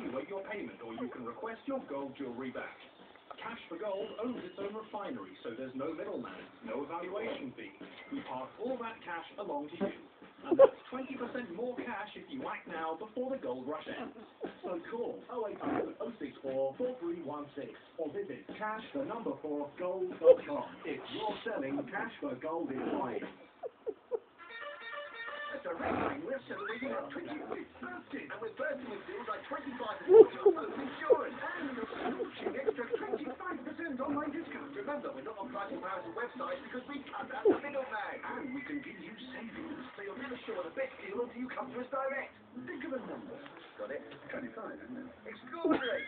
evaluate your payment or you can request your gold jewellery back. Cash for Gold owns its own refinery, so there's no middleman, no evaluation fee. We pass all that cash along to you. And that's 20% more cash if you act now before the gold rush ends. So call 0800 064 4316 or visit cash the number 4 gold.com if you're selling cash for gold is buying. It's a ring we're celebrating our 20th birthday, and we're bursting with deals like 25% off insurance and smooching extra 25% online discount. Remember, we're not on price comparison websites because we cut out the middleman. And we can give you savings, so you're never sure the best deal until you come to us direct. Think of a number. Got it? 25, isn't it? Extraordinary!